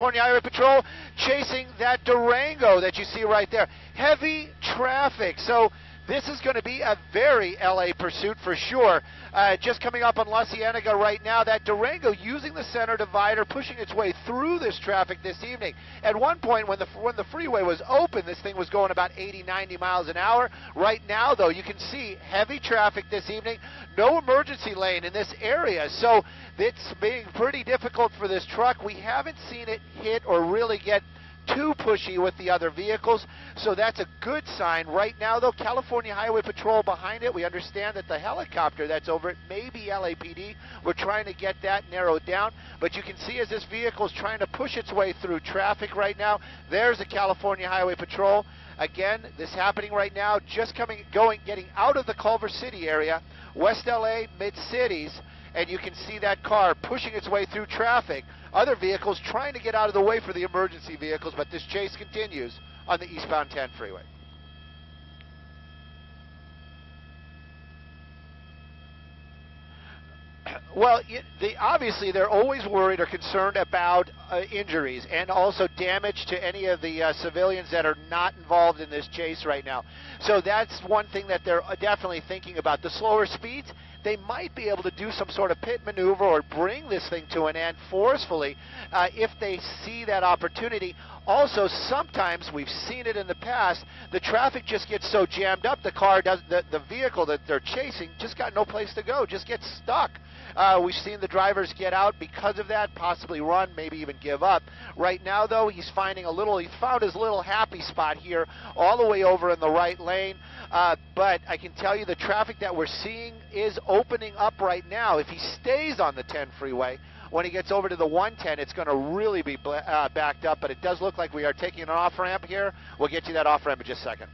California Highway Patrol chasing that Durango that you see right there. Heavy traffic. So this is going to be a very LA pursuit for sure. Uh, just coming up on La Cienega right now, that Durango using the center divider, pushing its way through this traffic this evening. At one point, when the when the freeway was open, this thing was going about 80, 90 miles an hour. Right now, though, you can see heavy traffic this evening. No emergency lane in this area, so it's being pretty difficult for this truck. We haven't seen it hit or really get too pushy with the other vehicles. So that's a good sign. Right now, though, California Highway Patrol behind it. We understand that the helicopter that's over it may be LAPD. We're trying to get that narrowed down. But you can see as this vehicle is trying to push its way through traffic right now, there's the California Highway Patrol. Again, this happening right now, just coming, going, getting out of the Culver City area, West LA, mid cities and you can see that car pushing its way through traffic. Other vehicles trying to get out of the way for the emergency vehicles, but this chase continues on the eastbound 10 freeway. Well, they, obviously they're always worried or concerned about uh, injuries and also damage to any of the uh, civilians that are not involved in this chase right now. So that's one thing that they're uh, definitely thinking about. The slower speeds, they might be able to do some sort of pit maneuver or bring this thing to an end forcefully uh, if they see that opportunity. Also, sometimes we've seen it in the past. The traffic just gets so jammed up, the car does the, the vehicle that they're chasing just got no place to go, just gets stuck. Uh, we've seen the drivers get out because of that, possibly run, maybe even give up. Right now, though, he's finding a little. He found his little happy spot here, all the way over in the right lane. Uh, but I can tell you the traffic that we're seeing is opening up right now. If he stays on the 10 freeway, when he gets over to the 110, it's going to really be uh, backed up. But it does look like we are taking an off ramp here. We'll get you that off ramp in just a second.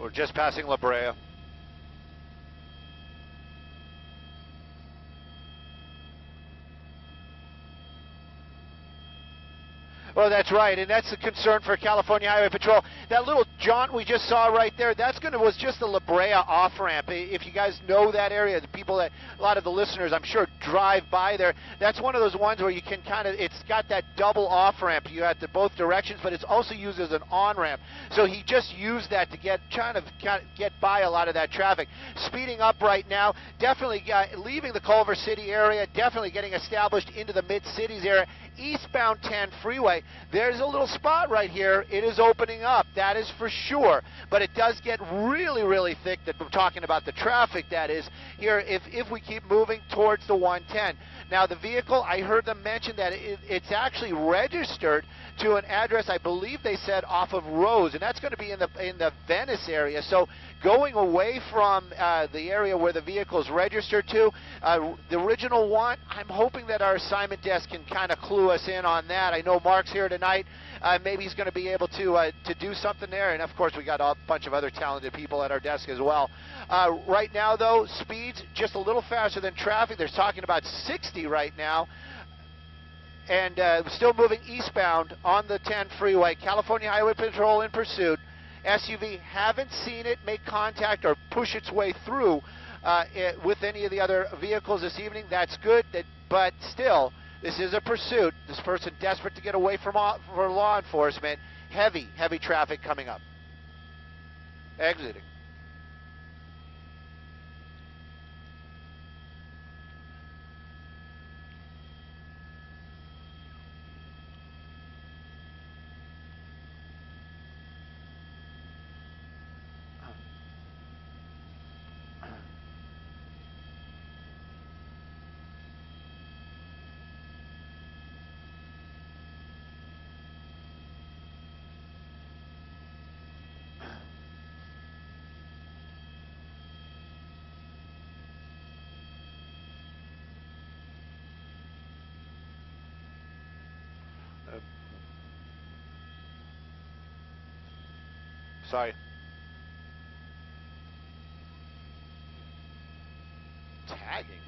We're just passing La Brea. Well, that's right, and that's the concern for California Highway Patrol. That little jaunt we just saw right there, that's going to was just the La Brea off ramp. If you guys know that area, the people that a lot of the listeners, I'm sure, drive by there. That's one of those ones where you can kind of, it's got that double off ramp. You have to both directions, but it's also used as an on ramp. So he just used that to get trying to get by a lot of that traffic. Speeding up right now, definitely uh, leaving the Culver City area, definitely getting established into the mid cities area. Eastbound 10 freeway there's a little spot right here. It is opening up. That is for sure. But it does get really, really thick. That we're talking about the traffic. That is here. If if we keep moving towards the 110. Now the vehicle, I heard them mention that it, it's actually registered to an address. I believe they said off of Rose, and that's going to be in the in the Venice area. So going away from uh, the area where the vehicle is registered to, uh, the original one. I'm hoping that our assignment desk can kind of clue us in on that. I know Mark's here tonight. Uh, maybe he's going to be able to uh, to do something there. And of course, we got a bunch of other talented people at our desk as well. Uh, right now, though, speeds just a little faster than traffic. They're talking about 60 right now. And uh, still moving eastbound on the 10 freeway. California Highway Patrol in pursuit. SUV haven't seen it make contact or push its way through uh, it, with any of the other vehicles this evening. That's good, that, but still, this is a pursuit. This person desperate to get away from for law enforcement. Heavy, heavy traffic coming up. Exiting. Sorry. Tagging.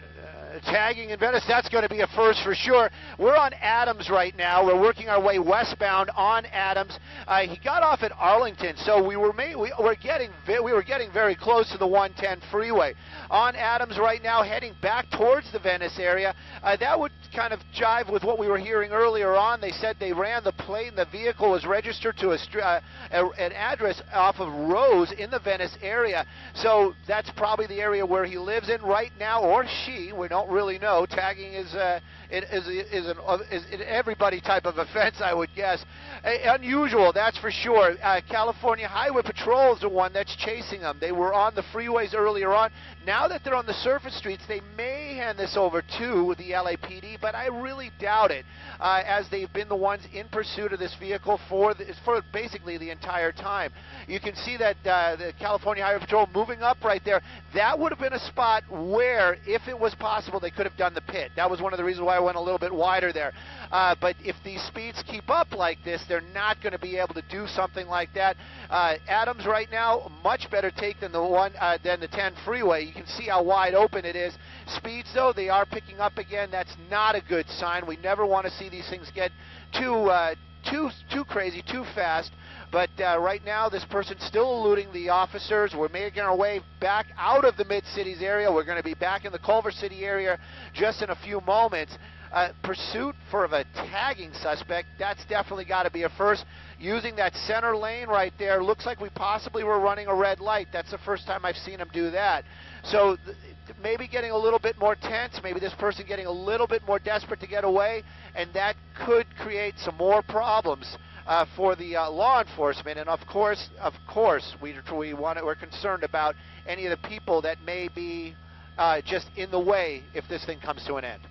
Uh, tagging in Venice, that's going to be a first for sure. We're on Adams right now. We're working our way westbound on Adams. Uh, he got off at Arlington, so we were we were getting we were getting very close to the 110 freeway. On Adams right now, heading back towards the Venice area. Uh, that would kind of jive with what we were hearing earlier on. They said they ran the plate the vehicle was registered to a, uh, a, an address off of Rose in the Venice area. So that's probably the area where he lives in right now, or she. We don't really know. Tagging is uh, is is an is everybody type of offense, I would guess. Unusual, that's for sure. Uh, California Highway Patrol is the one that's chasing them. They were on the freeways earlier on. Now that they're on the surface streets, they may hand this over to the LAPD, but I really doubt it, uh, as they've been the ones in pursuit of this vehicle for the, for basically the entire time. You can see that uh, the California Highway Patrol moving up right there. That would have been a spot where, if it was possible, they could have done the pit. That was one of the reasons why I went a little bit wider there. Uh, but if these speeds keep up like this, they're not going to be able to do something like that. Uh, Adams right now, much better take than the one uh, than the 10 freeway. You can see how wide open it is. Speeds though, they are picking up again. That's not a good sign. We never want to see these things get too uh, too too crazy, too fast. But uh, right now, this person's still eluding the officers. We're making our way back out of the Mid Cities area. We're going to be back in the Culver City area just in a few moments. Uh, pursuit for a tagging suspect, that's definitely got to be a first. Using that center lane right there, looks like we possibly were running a red light. That's the first time I've seen him do that. So th- maybe getting a little bit more tense, maybe this person getting a little bit more desperate to get away, and that could create some more problems uh, for the uh, law enforcement. And of course, of course, we we want to, we're concerned about any of the people that may be uh, just in the way if this thing comes to an end.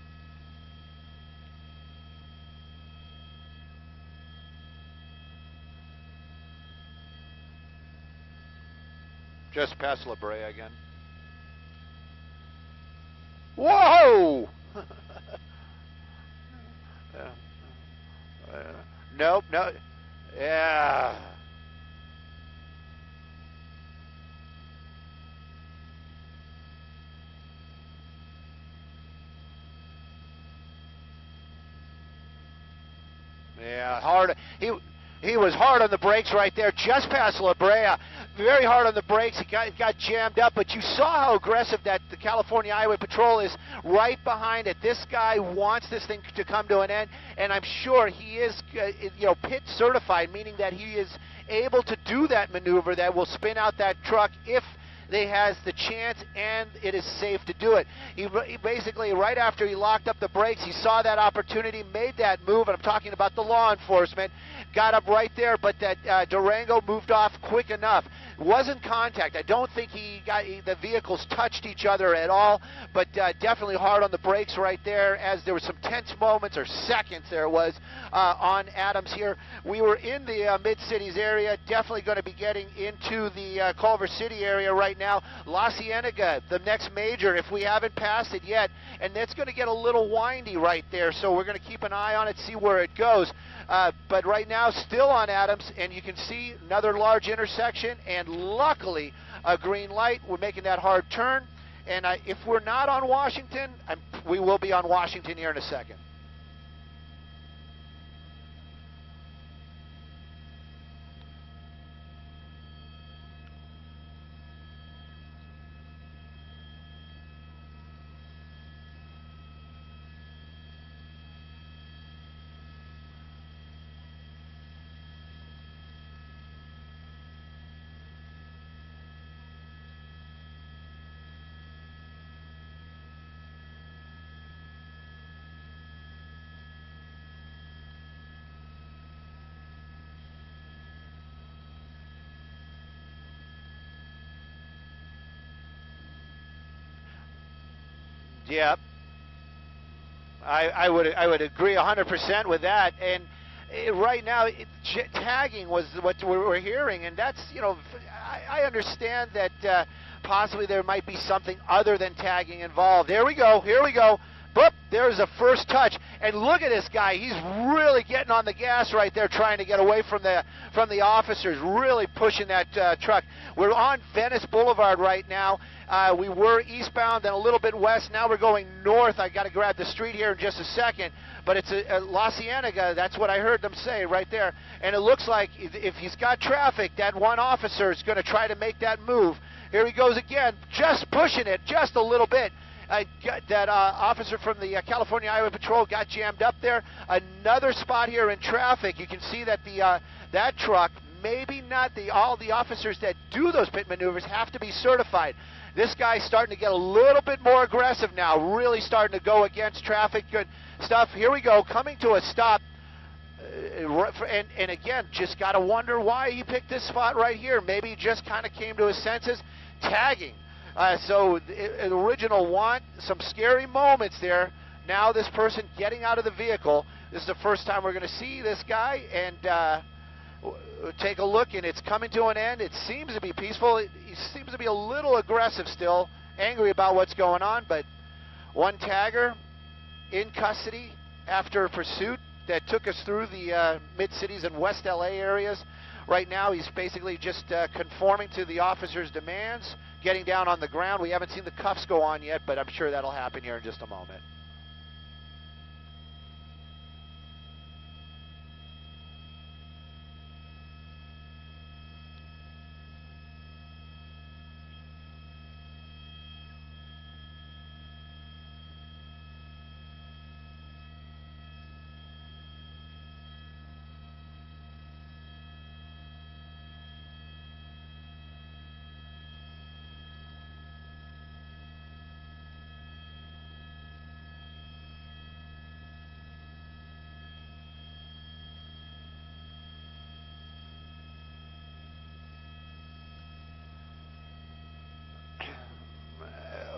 Just past La Brea again. Whoa! yeah. uh, nope, no. Yeah. Yeah, hard. He he was hard on the brakes right there, just past La Brea. Very hard on the brakes. He got, got jammed up, but you saw how aggressive that the California Highway Patrol is right behind it. This guy wants this thing to come to an end, and I'm sure he is, uh, you know, pit certified, meaning that he is able to do that maneuver that will spin out that truck if – they has the chance and it is safe to do it. He, he, basically, right after he locked up the brakes, he saw that opportunity, made that move, and I'm talking about the law enforcement, got up right there, but that uh, Durango moved off quick enough. Wasn't contact. I don't think he got he, the vehicles touched each other at all, but uh, definitely hard on the brakes right there. As there were some tense moments or seconds, there was uh, on Adams here. We were in the uh, mid cities area, definitely going to be getting into the uh, Culver City area right now. La Cienega, the next major, if we haven't passed it yet, and that's going to get a little windy right there. So we're going to keep an eye on it, see where it goes. Uh, but right now, still on Adams, and you can see another large intersection, and luckily a green light. We're making that hard turn, and uh, if we're not on Washington, I'm, we will be on Washington here in a second. Yep. I, I would I would agree 100% with that. And eh, right now it, tagging was what we're, we're hearing, and that's you know I, I understand that uh, possibly there might be something other than tagging involved. Here we go. Here we go. Boop, there's a first touch. And look at this guy. He's really getting on the gas right there, trying to get away from the from the officers, really pushing that uh, truck. We're on Venice Boulevard right now. Uh, we were eastbound, then a little bit west. Now we're going north. I got to grab the street here in just a second. But it's a, a La Cienega. That's what I heard them say right there. And it looks like if he's got traffic, that one officer is going to try to make that move. Here he goes again, just pushing it just a little bit. Uh, that uh, officer from the uh, California Highway Patrol got jammed up there. Another spot here in traffic. You can see that the uh, that truck, maybe not the all the officers that do those pit maneuvers have to be certified. This guy's starting to get a little bit more aggressive now, really starting to go against traffic. Good stuff. Here we go, coming to a stop. Uh, and, and again, just got to wonder why he picked this spot right here. Maybe he just kind of came to his senses. Tagging uh, so the original want some scary moments there. Now this person getting out of the vehicle. This is the first time we're going to see this guy and uh, take a look, and it's coming to an end. It seems to be peaceful. He seems to be a little aggressive still, angry about what's going on, but one tagger in custody after a pursuit that took us through the uh, mid-cities and West LA areas. Right now, he's basically just uh, conforming to the officer's demands, getting down on the ground. We haven't seen the cuffs go on yet, but I'm sure that'll happen here in just a moment.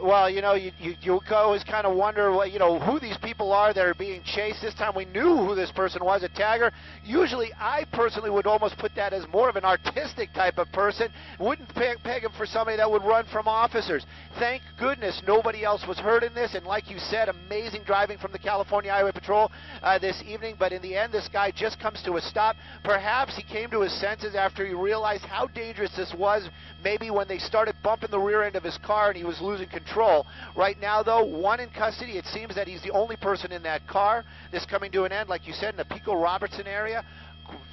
Well, you know, you, you, you always kind of wonder, what, you know, who these people are that are being chased. This time we knew who this person was, a tagger. Usually, I personally would almost put that as more of an artistic type of person. Wouldn't peg, peg him for somebody that would run from officers. Thank goodness nobody else was hurt in this. And like you said, amazing driving from the California Highway Patrol uh, this evening. But in the end, this guy just comes to a stop. Perhaps he came to his senses after he realized how dangerous this was. Maybe when they started bumping the rear end of his car and he was losing control. Right now, though, one in custody. It seems that he's the only person in that car. This coming to an end, like you said, in the Pico Robertson area.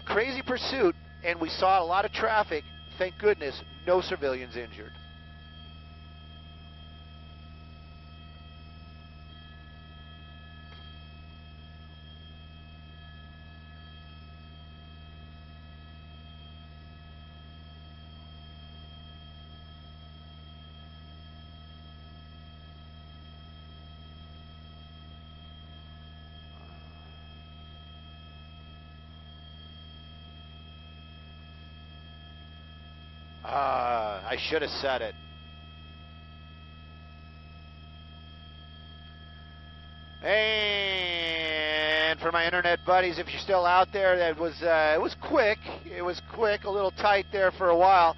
Crazy pursuit, and we saw a lot of traffic. Thank goodness, no civilians injured. Uh, I should have said it. And for my internet buddies, if you're still out there, that was uh, it was quick. It was quick, a little tight there for a while.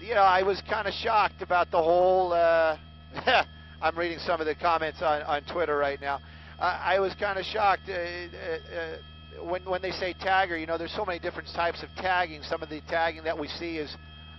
You know, I was kind of shocked about the whole. Uh, I'm reading some of the comments on, on Twitter right now. I was kind of shocked. Uh, uh, uh, when when they say tagger, you know, there's so many different types of tagging. Some of the tagging that we see is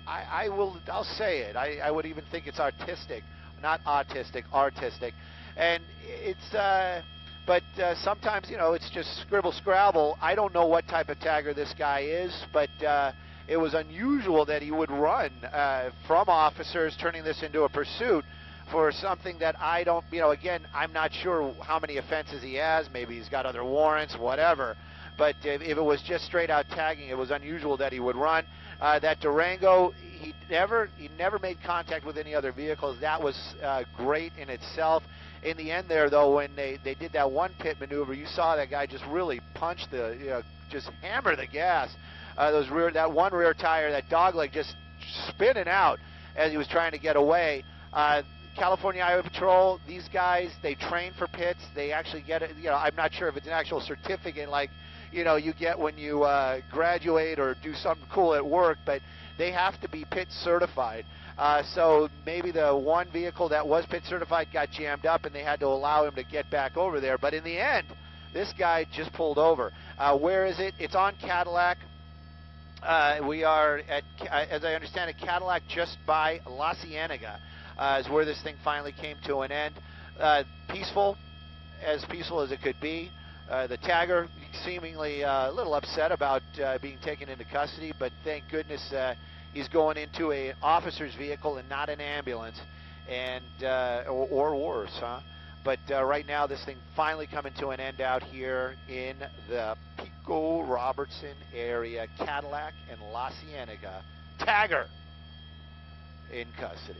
I, I will. I'll say it. I, I would even think it's artistic, not autistic, artistic, and it's. Uh, but uh, sometimes you know it's just scribble scrabble. I don't know what type of tagger this guy is, but uh, it was unusual that he would run uh, from officers, turning this into a pursuit for something that I don't. You know, again, I'm not sure how many offenses he has. Maybe he's got other warrants, whatever. But if, if it was just straight out tagging, it was unusual that he would run. Uh, that Durango, he never he never made contact with any other vehicles. That was uh, great in itself. In the end, there though, when they they did that one pit maneuver, you saw that guy just really punch the you know just hammer the gas. Uh, those rear that one rear tire, that dog leg just spinning out as he was trying to get away. Uh, California Highway Patrol, these guys, they train for pits. They actually get it. You know, I'm not sure if it's an actual certificate like you know you get when you uh, graduate or do something cool at work, but they have to be pit certified. Uh, so maybe the one vehicle that was pit certified got jammed up, and they had to allow him to get back over there. But in the end, this guy just pulled over. Uh, where is it? It's on Cadillac. Uh, we are at, as I understand it, Cadillac just by La Cienega uh, is where this thing finally came to an end. Uh, peaceful, as peaceful as it could be. Uh, the tagger seemingly uh, a little upset about uh, being taken into custody, but thank goodness uh, he's going into a officer's vehicle and not an ambulance, and or, or, worse, huh? But right now, this thing finally coming to an end out here in the Pico Robertson area, Cadillac and La Cienega. Tagger in custody.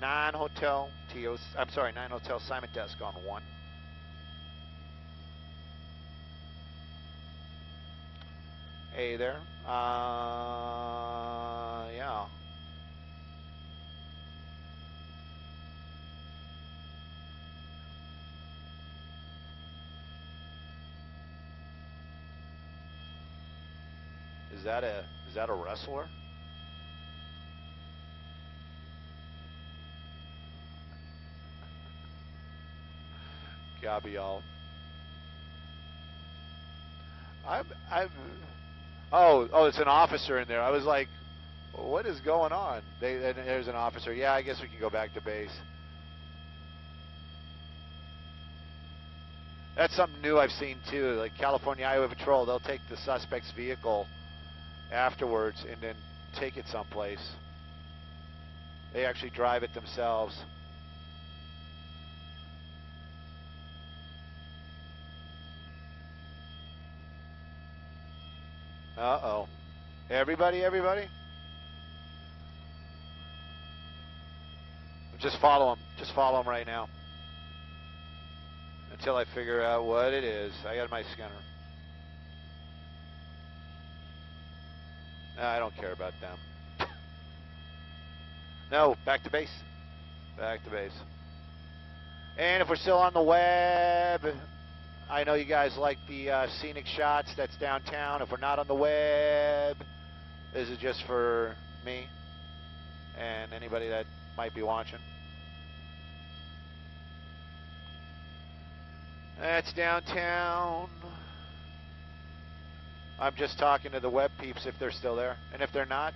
Nine Hotel TOs, I'm sorry, Nine Hotel Simon Desk on one. Hey there. Uh, yeah. Is that a is that a wrestler? Gabriel. I'm, I'm, oh, oh, it's an officer in there. I was like, what is going on? They, there's an officer. Yeah, I guess we can go back to base. That's something new I've seen too. Like California Highway Patrol, they'll take the suspect's vehicle afterwards and then take it someplace. They actually drive it themselves. Uh-oh. Everybody, everybody? Just follow him. Just follow him right now. Until I figure out what it is. I got my scanner. No, I don't care about them. no, back to base. Back to base. And if we're still on the web, I know you guys like the uh, scenic shots that's downtown. If we're not on the web, this is just for me and anybody that might be watching. That's downtown. I'm just talking to the web peeps if they're still there. And if they're not,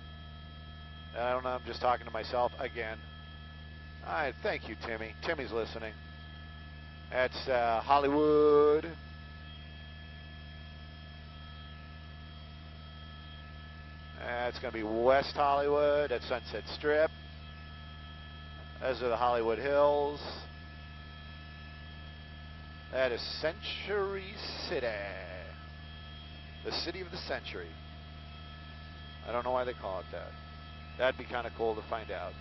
I don't know, I'm just talking to myself again. All right, thank you, Timmy. Timmy's listening. That's uh, Hollywood. That's going to be West Hollywood at Sunset Strip. Those are the Hollywood Hills. That is Century City. The city of the century. I don't know why they call it that. That'd be kind of cool to find out.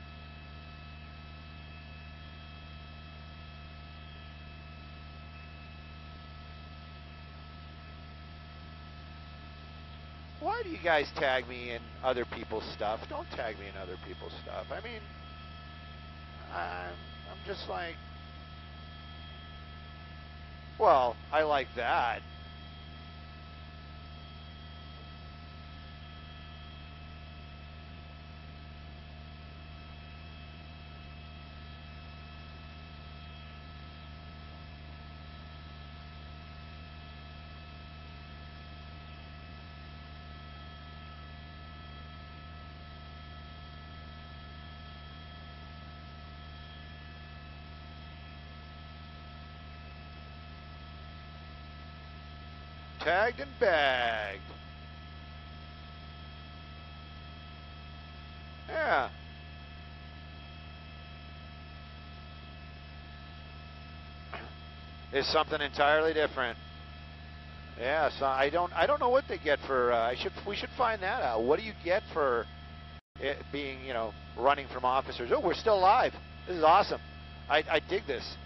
why do you guys tag me in other people's stuff? Don't tag me in other people's stuff. I mean, I'm, I'm just like, well, I like that. Tagged and bagged. Yeah. Is something entirely different. Yeah, so I don't I don't know what they get for uh, I should we should find that out. What do you get for it being, you know, running from officers? Oh, we're still alive. This is awesome. I I dig this.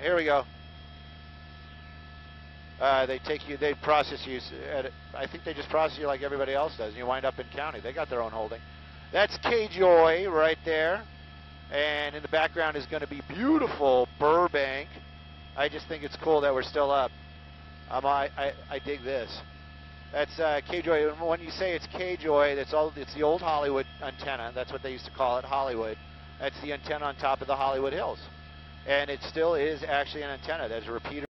Here we go. Uh, they take you, they process you. At, I think they just process you like everybody else does. And you wind up in county. They got their own holding. That's K-Joy right there. And in the background is going to be beautiful Burbank. I just think it's cool that we're still up. Um, I, I, I dig this. That's uh, K-Joy. When you say it's K-Joy, that's all. It's the old Hollywood antenna. That's what they used to call it, Hollywood. That's the antenna on top of the Hollywood Hills, and it still is actually an antenna. There's a repeater.